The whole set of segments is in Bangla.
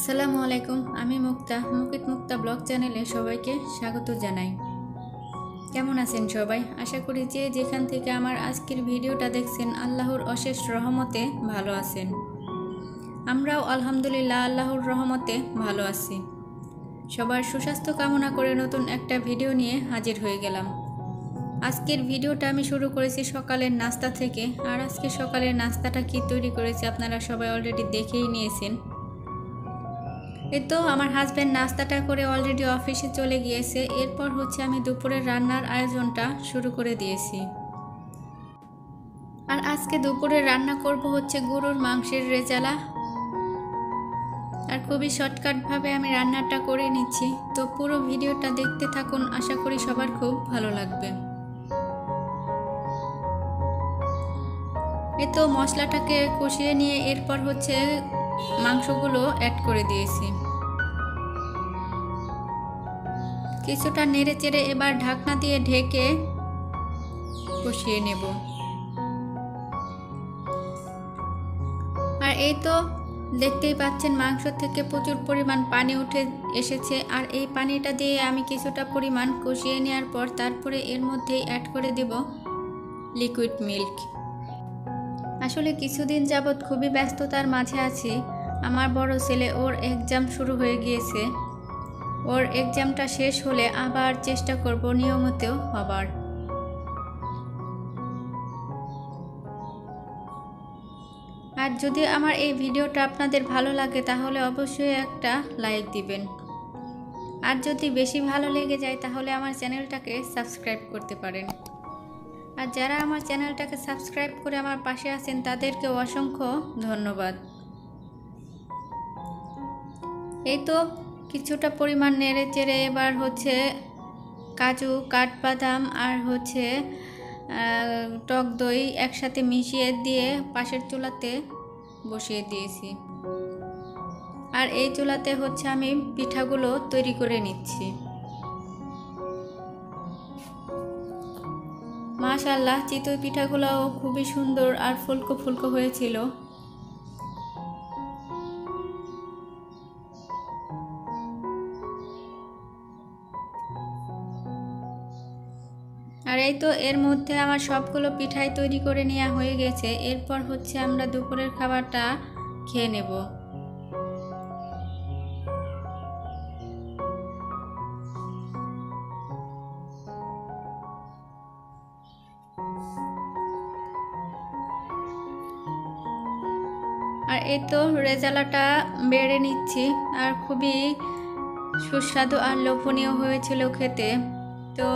আসসালামু আলাইকুম, আমি মুক্তা মুকিত মুক্তা ব্লগ চ্যানেলে সবাইকে স্বাগত জানাই। কেমন আছেন সবাই? আশা করি যে যেখান থেকে আমার আজকের ভিডিওটা দেখছেন, আল্লাহর অশেষ রহমতে ভালো আছেন। আমরাও আলহামদুলিল্লাহ আল্লাহর রহমতে ভালো আছি। সবার সুস্বাস্থ্য কামনা করে নতুন একটা ভিডিও নিয়ে হাজির হয়ে গেলাম। আজকের ভিডিওটা আমি শুরু করেছি সকালের নাস্তা থেকে। আর আজকে সকালের নাস্তাটা কি তৈরি করেছি আপনারা সবাই অলরেডি দেখেই নিয়েছেন। এই তো আমার হাজব্যান্ড নাস্তাটা করে অলরেডি অফিসে চলে গিয়েছে। এরপর হচ্ছে আমি দুপুরের রান্নার আয়োজনটা শুরু করে দিয়েছি। আর আজকে দুপুরে রান্না করব হচ্ছে গরুর মাংসের রেজালা। আর খুবই শর্টকাটভাবে আমি রান্নাটা করে নিচ্ছি। তো পুরো ভিডিওটা দেখতে থাকুন, আশা করি সবার খুব ভালো লাগবে। এই তো মশলাটাকে কষিয়ে নিয়ে এরপর হচ্ছে মাংসগুলো অ্যাড করে দিয়েছি। কিছুটা নেড়ে চেড়ে এবার ঢাকনা দিয়ে ঢেকে কষিয়ে নেব। আর এই তো দেখতেই পাচ্ছেন মাংস থেকে প্রচুর পরিমাণ পানি উঠে এসেছে। আর এই পানিটা দিয়ে আমি কিছুটা পরিমাণ কষিয়ে নেওয়ার পর তারপরে এর মধ্যেই অ্যাড করে দেব লিকুইড মিল্ক আসলে কিছুদিন যাবৎ খুবই ব্যস্ততার মাঝে আছি। আমার বড় ছেলে ওর এক্সাম শুরু হয়ে গিয়েছে। ওর এক্সামটা শেষ হলে আবার চেষ্টা করব নিয়মিত হবার। আর যদি আমার এই ভিডিওটা আপনাদের ভালো লাগে তাহলে অবশ্যই একটা লাইক দিবেন। আর যদি বেশি ভালো লেগে যায় তাহলে আমার চ্যানেলটাকে সাবস্ক্রাইব করতে পারেন। আর যারা আমার চ্যানেলটাকে সাবস্ক্রাইব করে আমার পাশে আছেন, তাদেরকে অসংখ্য ধন্যবাদ। এই তো কিছুটা পরিমাণ নেড়ে চেড়ে এবার হচ্ছে কাজু, কাঠবাদাম আর হচ্ছে টক দই একসাথে মিশিয়ে দিয়ে পাশের চুলাতে বসিয়ে দিয়েছি। আর এই চুলাতে হচ্ছে আমি পিঠাগুলো তৈরি করে নিচ্ছি। মাশাল্লাহ চিতই পিঠাগুলোও খুবই সুন্দর আর ফুলকো ফুলকো হয়েছিল। আর এই তো এর মধ্যে আমার সবগুলো পিঠাই তৈরি করে নেওয়া হয়ে গেছে। এরপর হচ্ছে আমরা দুপুরের খাবারটা খেয়ে নেব। আর এই তো রেজালাটা বেড়ে নিচ্ছি। আর খুবই সুস্বাদু আর লোভনীয় হয়েছিল খেতে। তো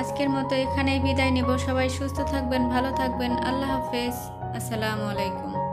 আজকের মতো এখানেই বিদায় নেব। সবাই সুস্থ থাকবেন, ভালো থাকবেন। আল্লাহ হাফেজ। আসসালামু আলাইকুম।